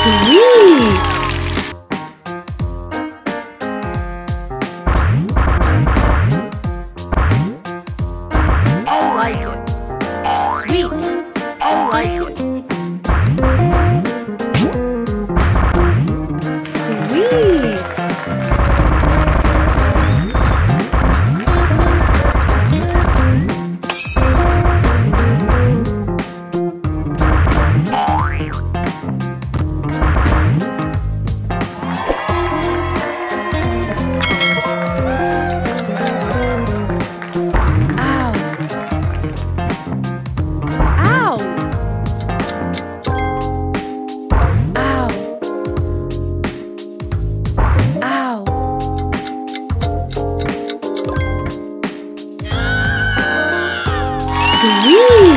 Sweet! I like it. Sweet. I like it. Sweet. sweet.